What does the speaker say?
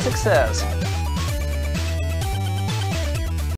success.